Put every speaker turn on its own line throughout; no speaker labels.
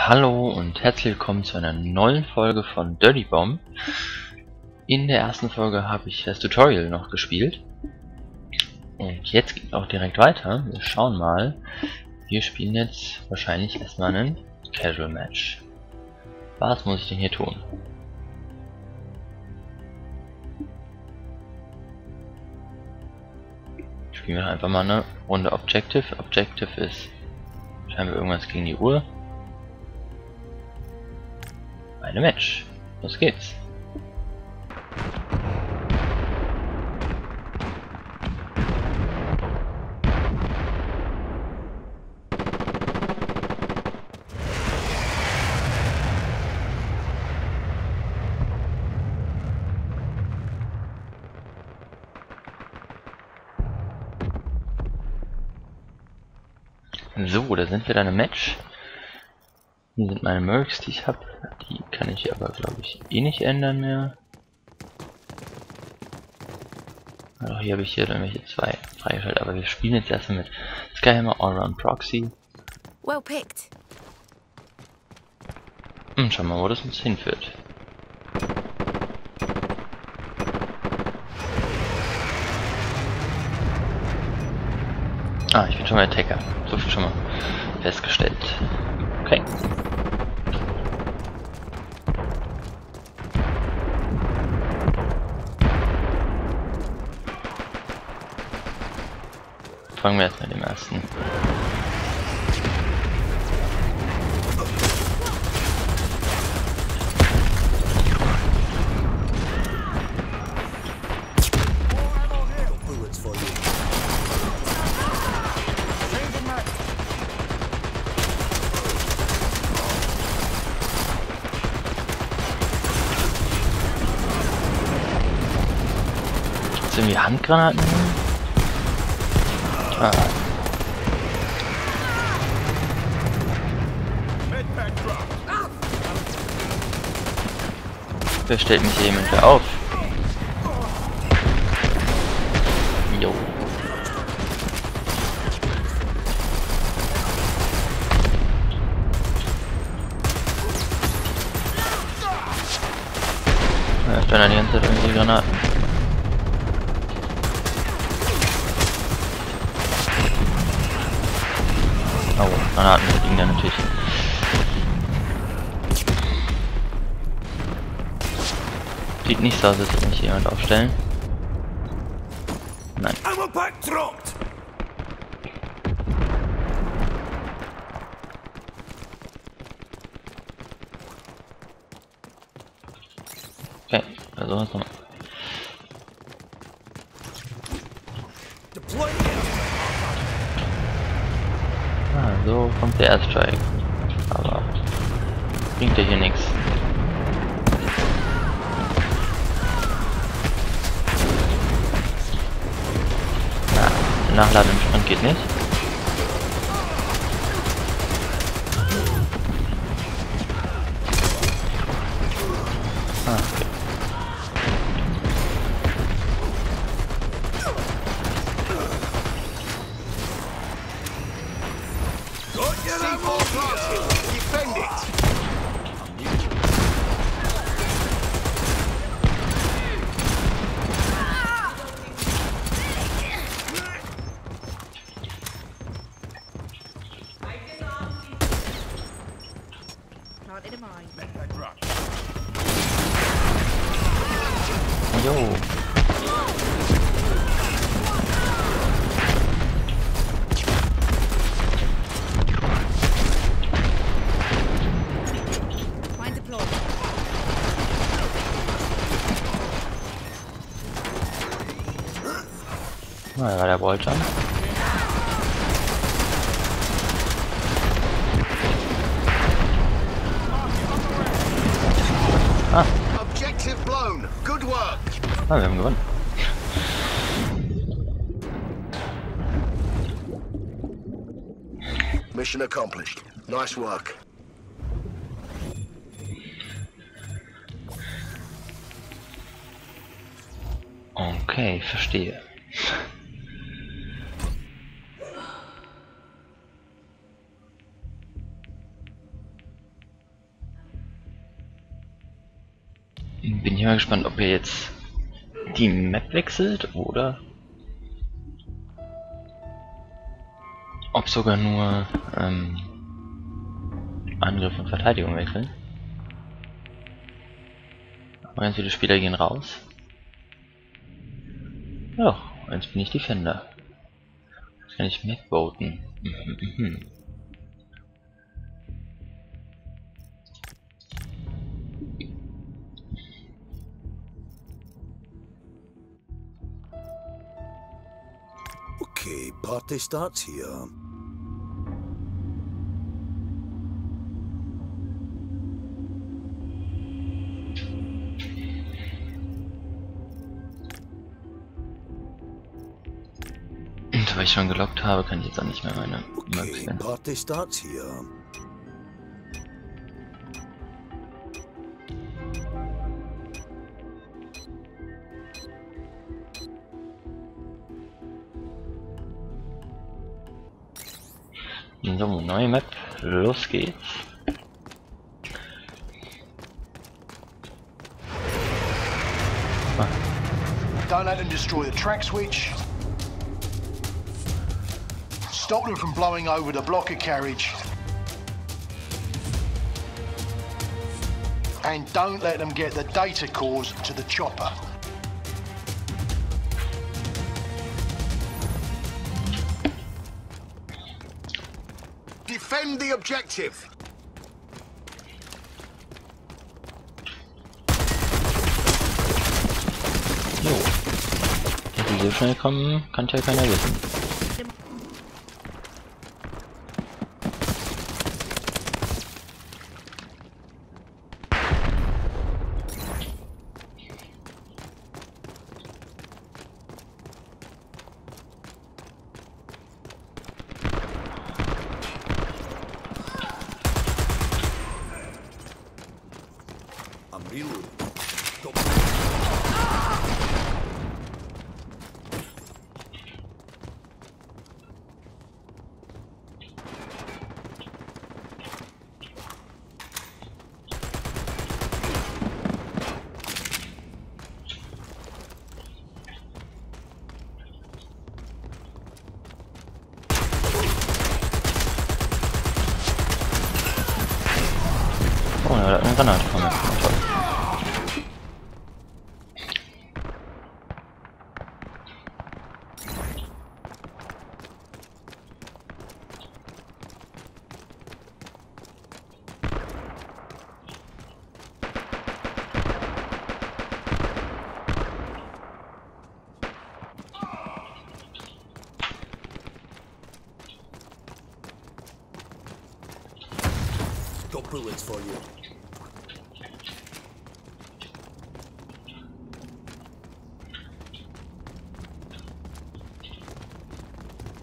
Hallo und herzlich willkommen zu einer neuen Folge von Dirty Bomb. In der ersten Folge habe ich das Tutorial noch gespielt. Und jetzt geht auch direkt weiter. Wir schauen mal. Wir spielen jetzt wahrscheinlich erstmal einen Casual Match. Was muss ich denn hier tun? Spielen wir einfach mal eine Runde Objective. Objective ist scheinbar irgendwas gegen die Uhr. Eine Match. Los geht's. So, da sind wir dann im Match. Hier sind meine Mercs, die ich habe. Die kann ich aber, glaube ich, eh nicht ändern mehr. Also hier habe ich hier irgendwelche zwei freigeschaltet, aber wir spielen jetzt erstmal mit Skyhammer Allround Proxy.
Well picked.
Und schauen wir mal, wo das uns hinführt. Ah, ich bin schon mal Attacker. So viel schon mal festgestellt. Okay. Fangen wir erstmal mit dem ersten. Gibt's irgendwie Handgranaten? Ah, stellt mich jemand da auf? Jo. Ich bin die ganze Zeit irgendwie Granaten. Oh, Granaten liegen da natürlich. Sieht nicht so aus, als würde mich jemand aufstellen. Nein.
Ammo pack dropped.
Okay, also was nochmal.
Deploying it.
Ah, so kommt der Airstrike. Aber bringt ja hier nichts. Ja, Nachladen im Sprint geht nicht. Walljump. Ah,
Objective blown. Good work.
ah, wir haben gewonnen.
Mission accomplished. Nice work.
Okay, verstehe. Bin ich mal gespannt, ob ihr jetzt die Map wechselt oder ob sogar nur ähm, Angriff und Verteidigung wechseln. Aber ganz viele Spieler gehen raus. Ja, jetzt bin ich Defender. Jetzt kann ich mitvoten. Mhm, mhm.
Party starts here.
Und weil ich schon gelockt habe, kann ich jetzt auch nicht mehr meine
Okay, party starts here.
Neue Map. Los geht's.
Don't let them destroy the track switch. Stop them from blowing over the blocker carriage. And don't let them get the data cores to the chopper. Defend the objective.
Dass die so schnell kommen, kann ja keiner wissen.
I'm reloading.
Oh, da hat eine Granate von mir. Toll.
Got bullets for you.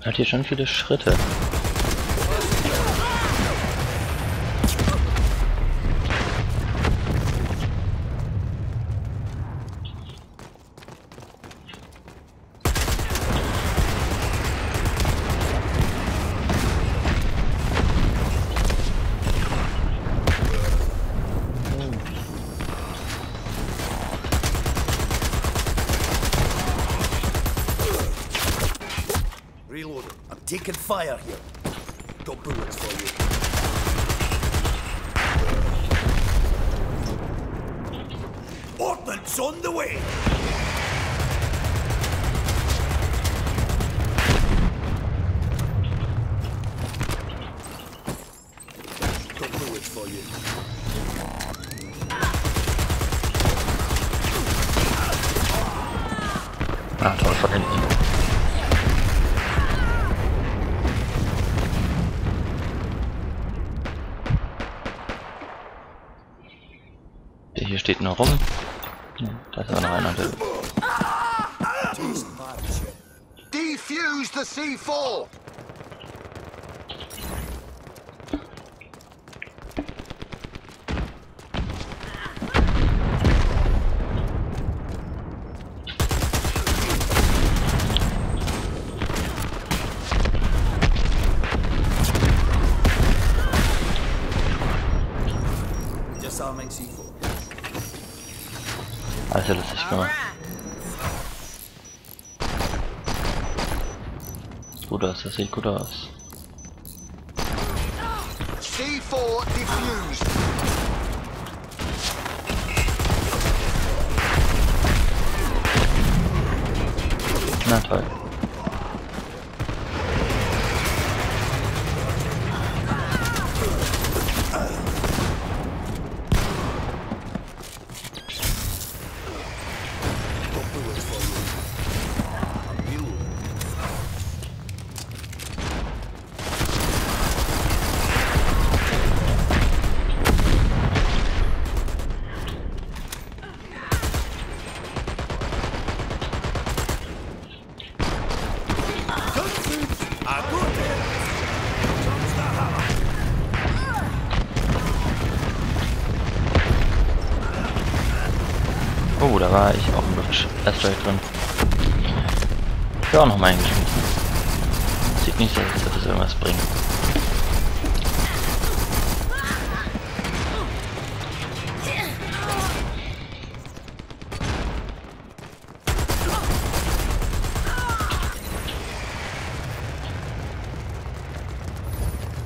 Hat hier schon viele Schritte.
Taking fire here. Got bullets for you. Ordnance on the way!
Gut aus, das sieht gut aus.
C4 defused.
Na toll.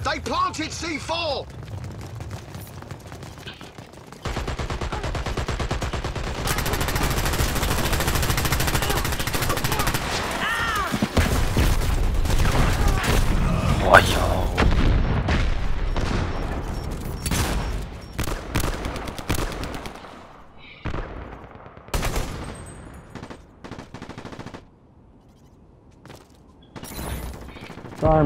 They planted C4.
Boah,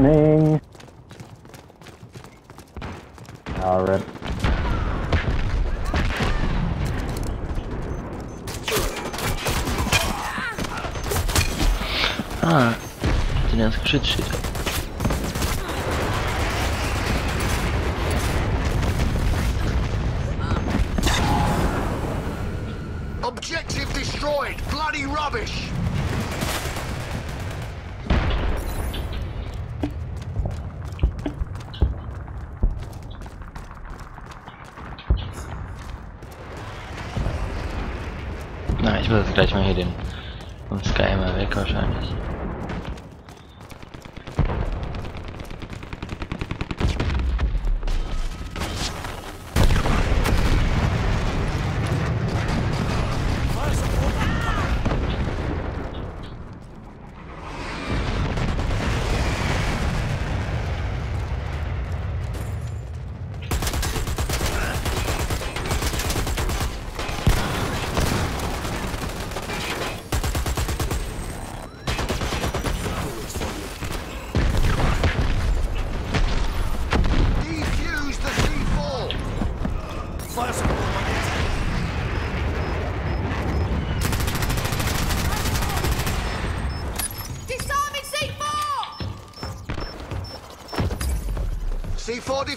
den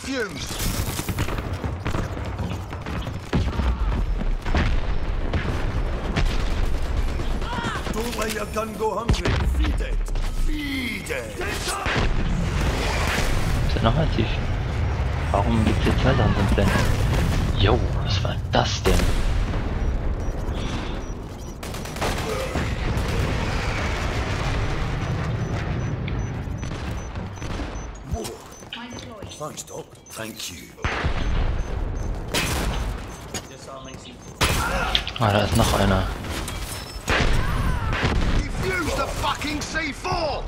C4 defused.
Don't let your gun go hungry. Feed it. Feed it.
Ist ja mal tief. Warum gibt's hier zwei Sachen zum Blenden? Jo, was war
Thanks, Doc. Thank you.
Ah, da ist noch einer.
Defuse the fucking C4.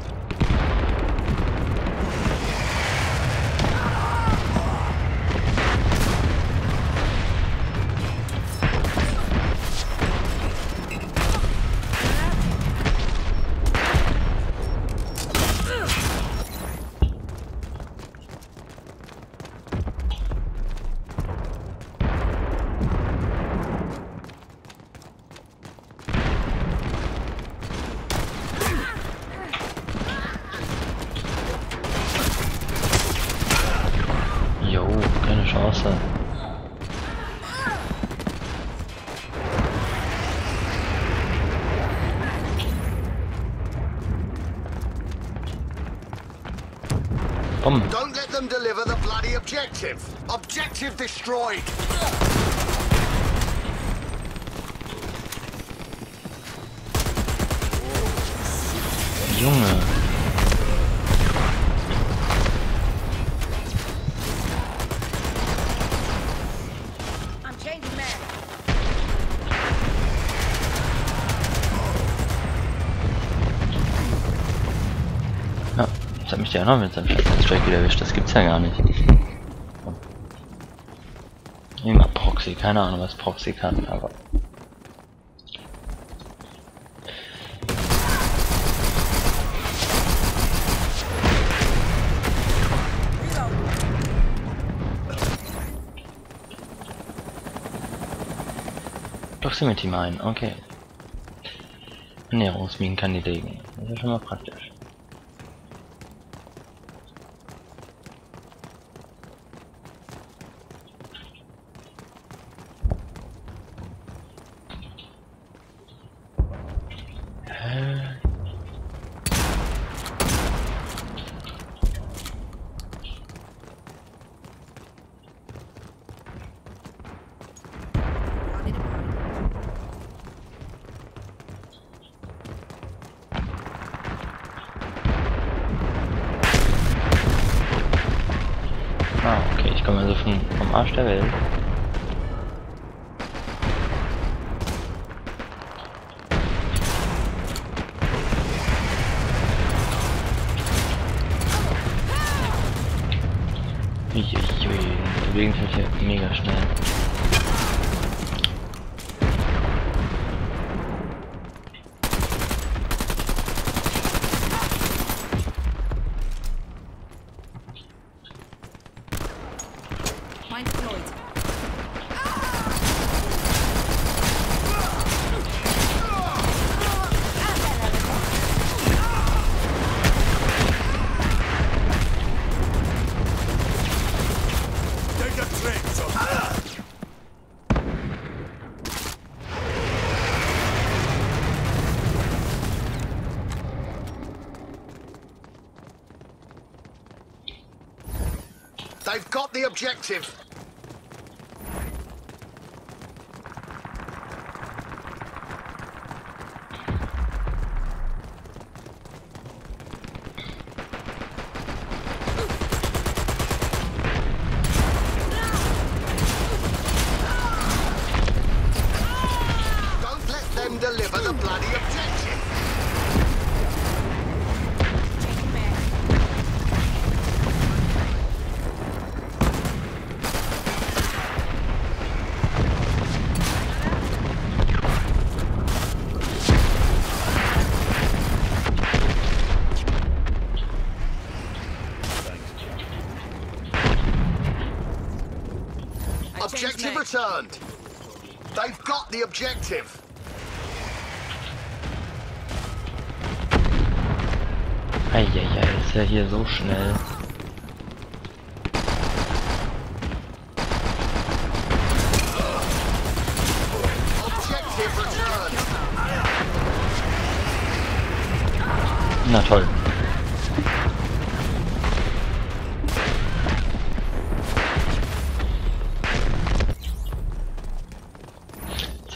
objective! Objective destroyed!
Junge. Ja, jetzt hat mich der noch mit seinem Schatz wieder erwischt. Das gibt's ja gar nicht. Proxy, keine Ahnung was Proxy kann, aber. Proximity Mine, okay. Ernährungsminen kann die legen. Das ist schon mal praktisch. Ah, okay, ich komme also von, vom Arsch der Welt. Uiuiui, die bewegen sich hier mega schnell.
Returned. They've got the objective.
Eieiei, ist ja hier so schnell.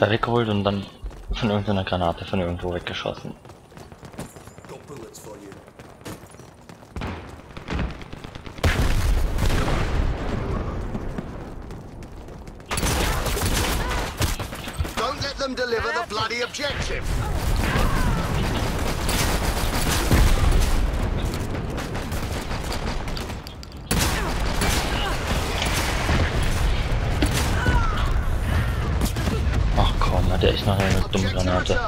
Zwei weggeholt und dann von irgendeiner Granate von irgendwo weggeschossen.
Don't let them deliver the bloody objective.
Der echt noch eine dumme Granate.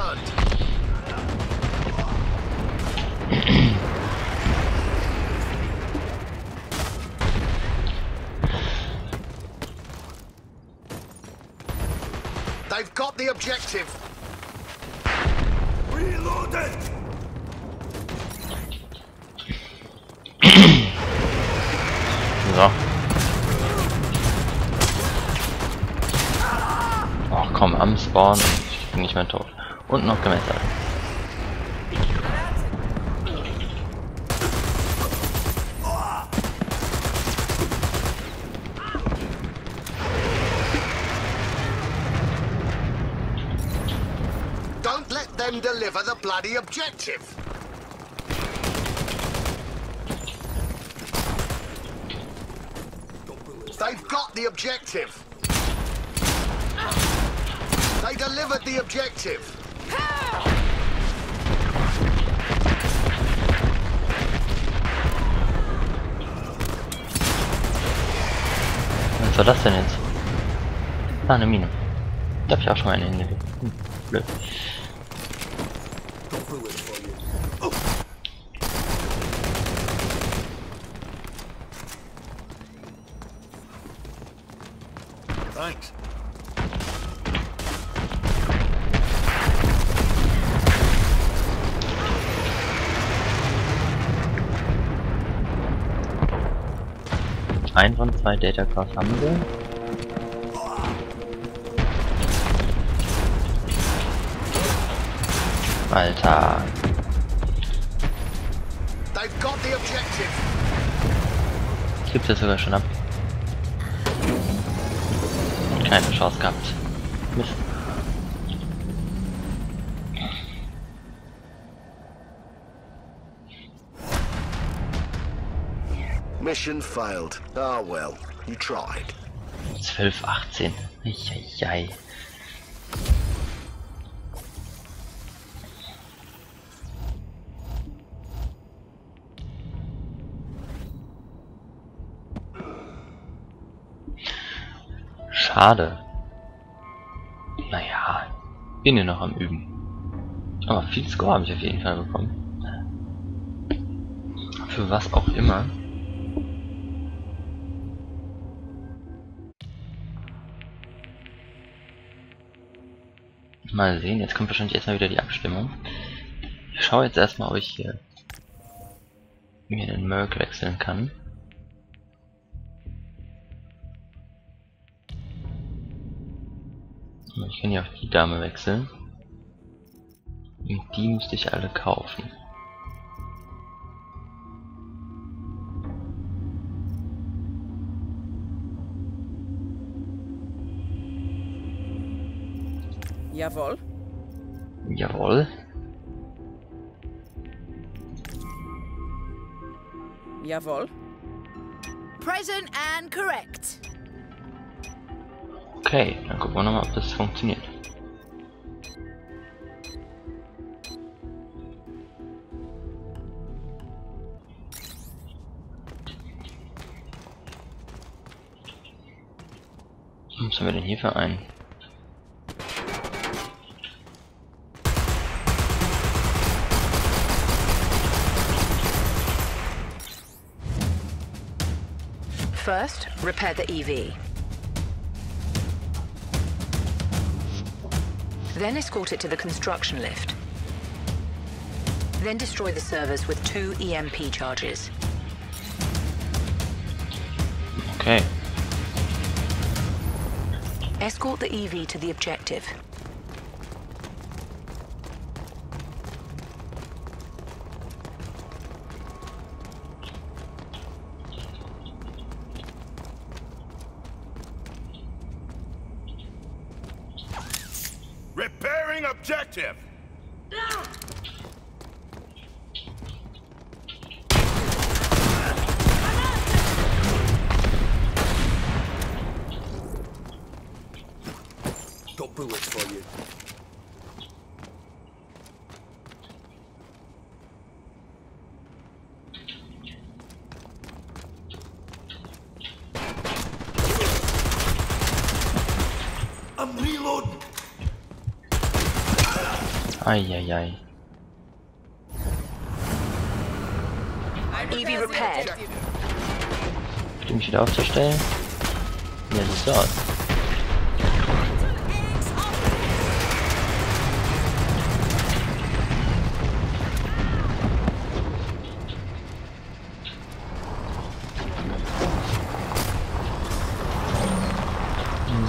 They've got the objective.
Reloaded!
am Spawn und ich bin nicht mehr tot. Und noch.
Don't let them deliver the bloody objective. They've got the objective. They delivered the objective.
Was war das denn jetzt? Ah, eine Mine. Da hab ich auch schon mal eine hingelegt. Hm, blöd.
Got bullets for you. Thanks.
Von zwei Data Cores haben wir. Alter.
They've got the objective.
Gibt es sogar schon ab. Keine Chance gehabt.
Mission failed. Ah well, you tried.
12, 18. Eieiei. Schade. Naja, bin ja noch am Üben. Aber viel Score habe ich auf jeden Fall bekommen. Für was auch immer. Mal sehen, jetzt kommt wahrscheinlich erstmal wieder die Abstimmung. Ich schaue jetzt erstmal, ob ich hier mir den Merc wechseln kann. Ich kann ja auf die Dame wechseln. Und die müsste ich alle kaufen.
Jawohl.
Jawohl.
Jawohl.
Present and correct.
Okay, dann gucken wir nochmal, ob das funktioniert. Was haben wir denn hier für einen?
First, repair the EV. Then escort it to the construction lift. Then destroy the servers with two EMP charges.
Okay.
Escort the EV to the objective.
Eieiei.
EV repaired.
Bitte mich wieder aufzustellen. Ja, sieht so aus.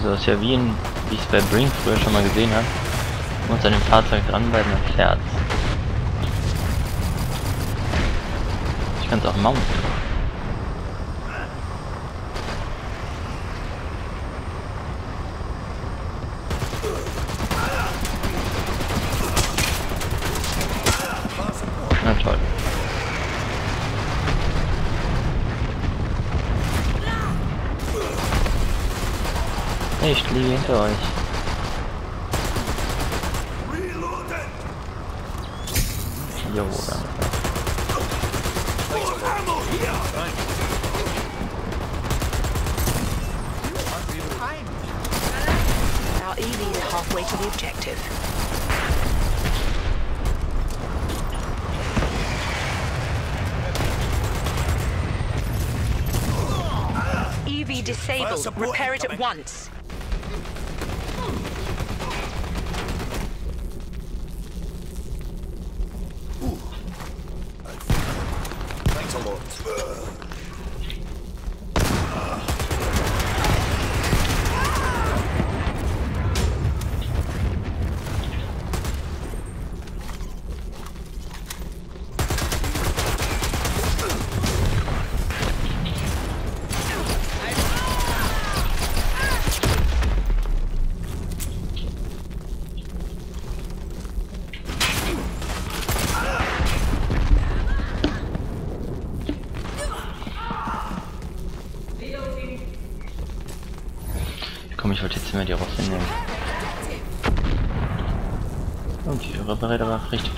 So ist ja wie in, wie ich es bei Brink früher schon mal gesehen habe. Man an dem Fahrzeug dranbleiben und fährt. Ich kann es auch mounten. Ich liege hinter euch. Dann.
Our EV is halfway to the objective. EV disabled. Repair it at once.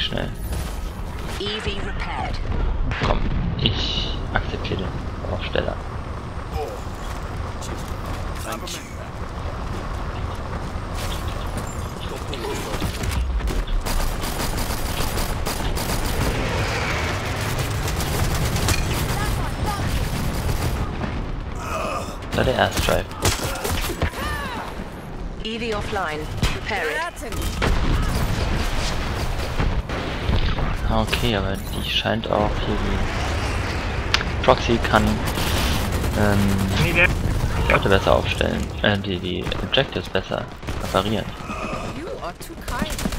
Schnell.
Repaired.
Komm, ich akzeptiere den Aufsteller. Da der Airstrike.
EV offline. Repair it.
Okay, aber die scheint auch hier die Proxy kann ähm, Leute besser aufstellen, äh, die, die Objectives besser reparieren.
You are too kind.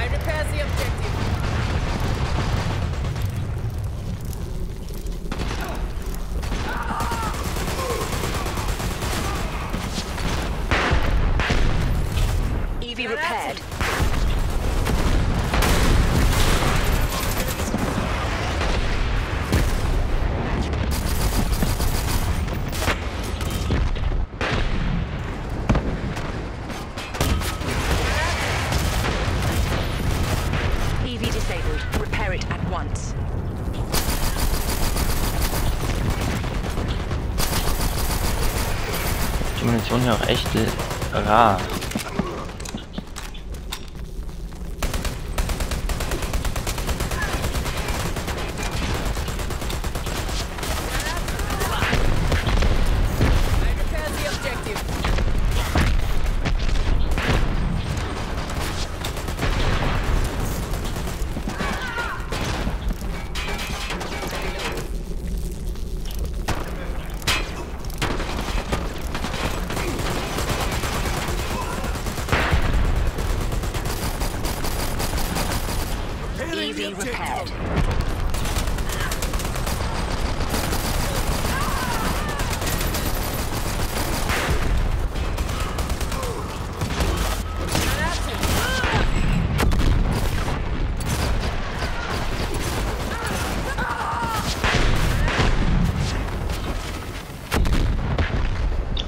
I repair the objective.
EV repaired. EV disabled. Repair it at once.
Die Munition hier auch echt rar.
EV repaired.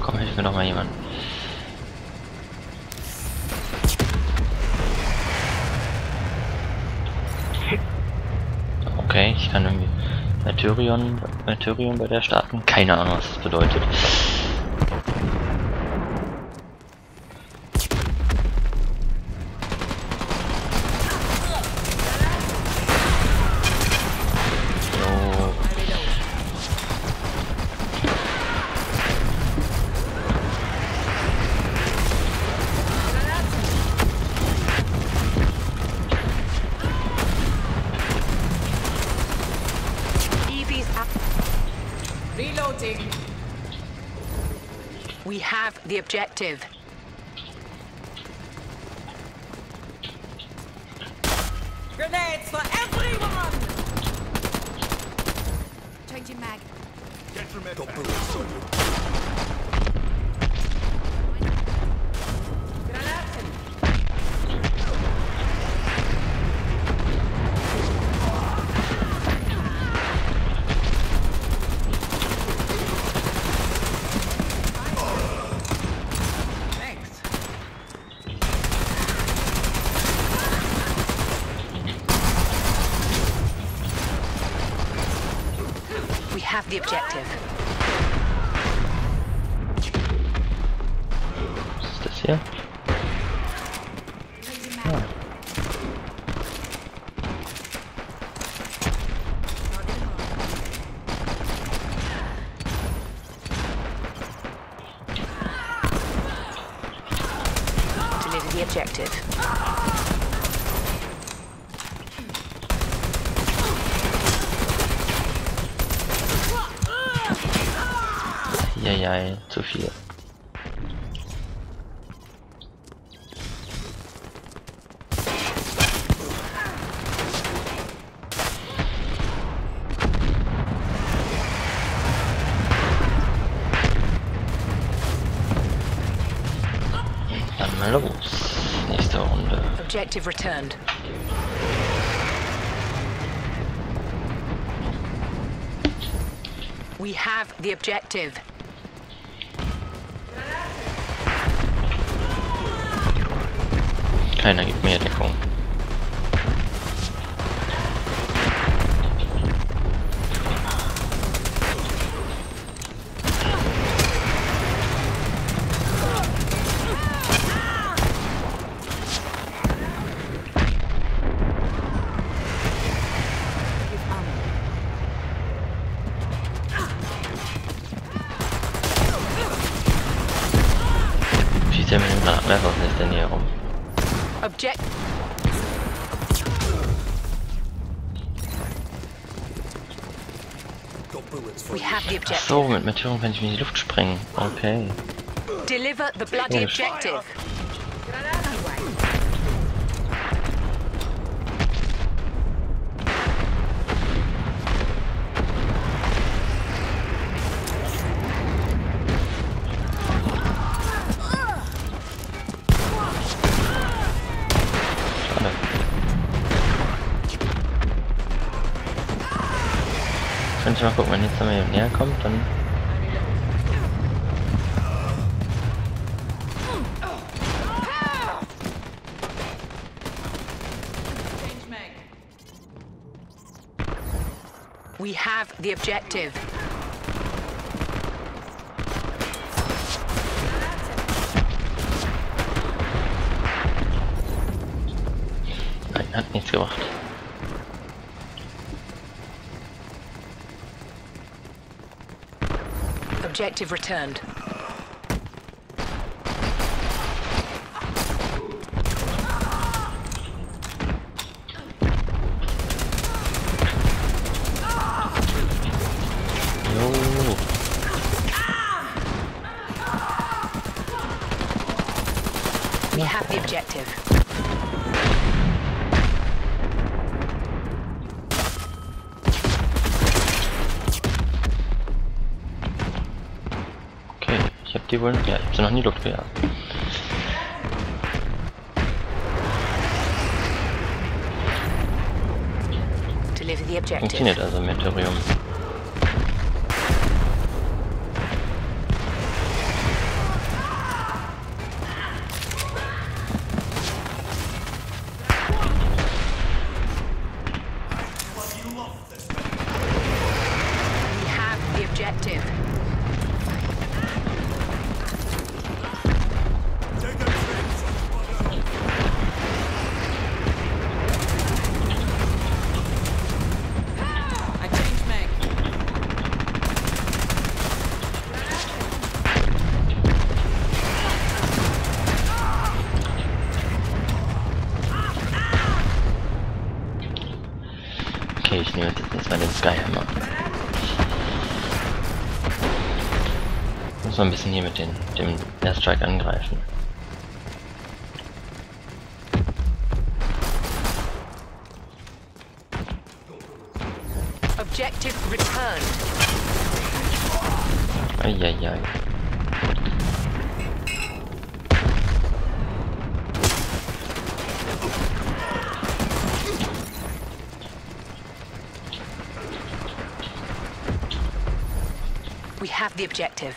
Komm, hilf mir doch mal jemand. Okay, ich kann irgendwie Meteorion, Meteorion bei der starten. Keine Ahnung, was das bedeutet.
Objective.
Grenades for everyone!
Changing mag.
Got bullets on you.
Granaten! Thanks.
We have the objective.
Was ist das hier? Ah.
Deliver the objective.
Jajai, zu viel. Dann mal los. Nächste Runde.
Objective returned. We have the objective.
Keiner gibt mir Deckung. Schießt er mit dem Granatwerfer aus der Nähe rum.
Object.
Got bullets for
We
you.
have the
Ach mit Meteoren kann ich mich in die Luft sprengen. Okay.
Deliver the bloody objective.
Mal gucken, wenn jetzt einmal hier näher kommt, dann.
The objective.
Nein, hat nichts gebracht.
Objective returned.
Die wohl. Ja, ich hab sie noch in die Luft gejagt. Funktioniert also Meteorium.
Objective returned.
Eieiei.
We have the objective.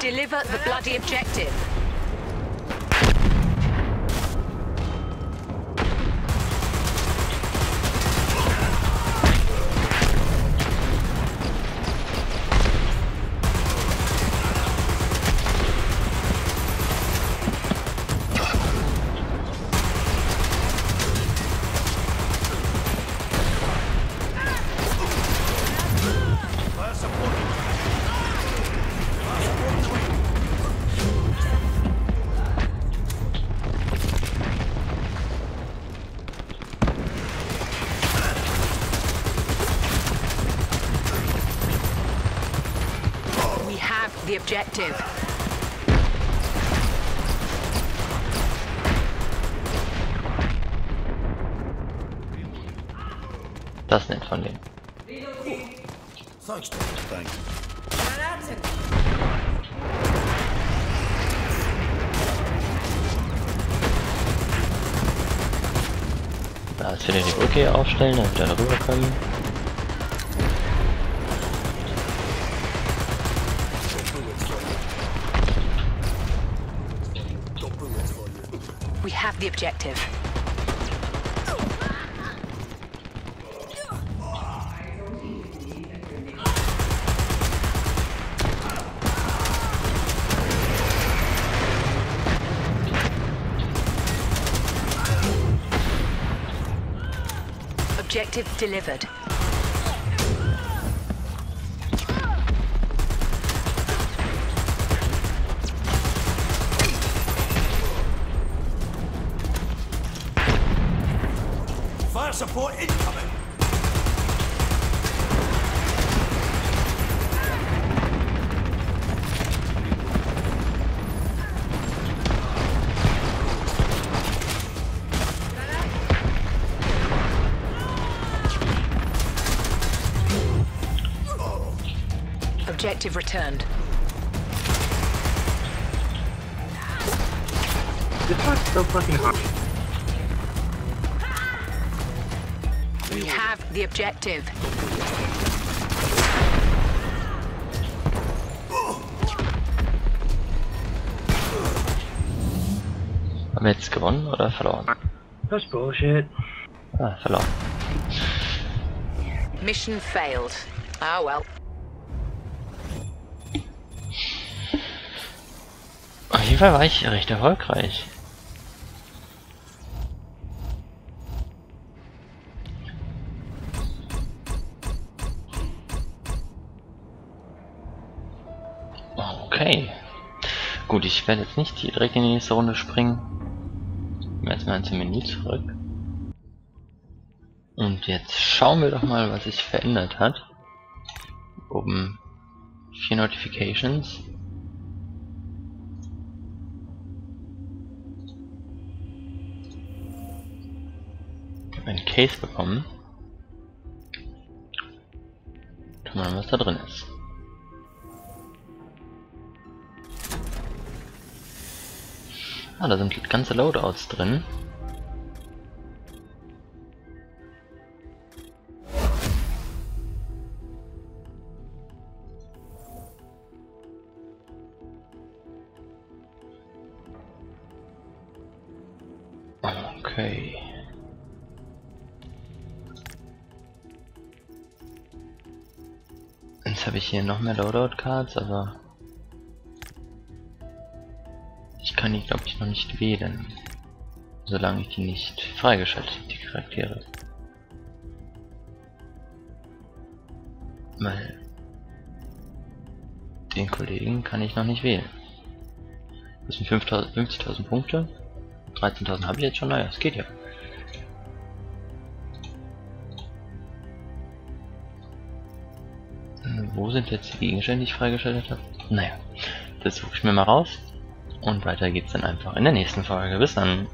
Deliver the bloody objective.
Das nett von denen. Da ist wieder die Brücke aufstellen, damit wir da rüber können.
We have the objective. Objective delivered. Objective returned.
This one's so fucking hard.
We have the objective.
Haben wir jetzt gewonnen oder verloren?
That's bullshit.
Ah, verloren.
Mission failed. Ah well.
Jeden Fall war ich recht erfolgreich. Okay. Gut, ich werde jetzt nicht direkt in die nächste Runde springen. Jetzt mal ins Menü zurück. Und jetzt schauen wir doch mal, was sich verändert hat. Oben vier Notifications. Ein Case bekommen. Schauen wir mal, was da drin ist. Ah, da sind ganze Loadouts drin. Noch mehr Loadout-Cards, aber ich kann die glaube ich noch nicht wählen, solange ich die nicht freigeschaltet die Charaktere. Weil den Kollegen kann ich noch nicht wählen. Das sind 50.000 Punkte. 13.000 habe ich jetzt schon, naja, es geht ja. Sind jetzt die Gegenstände, die ich freigeschaltet habe? Naja, das suche ich mir mal raus. Und weiter geht's dann einfach in der nächsten Folge. Bis dann.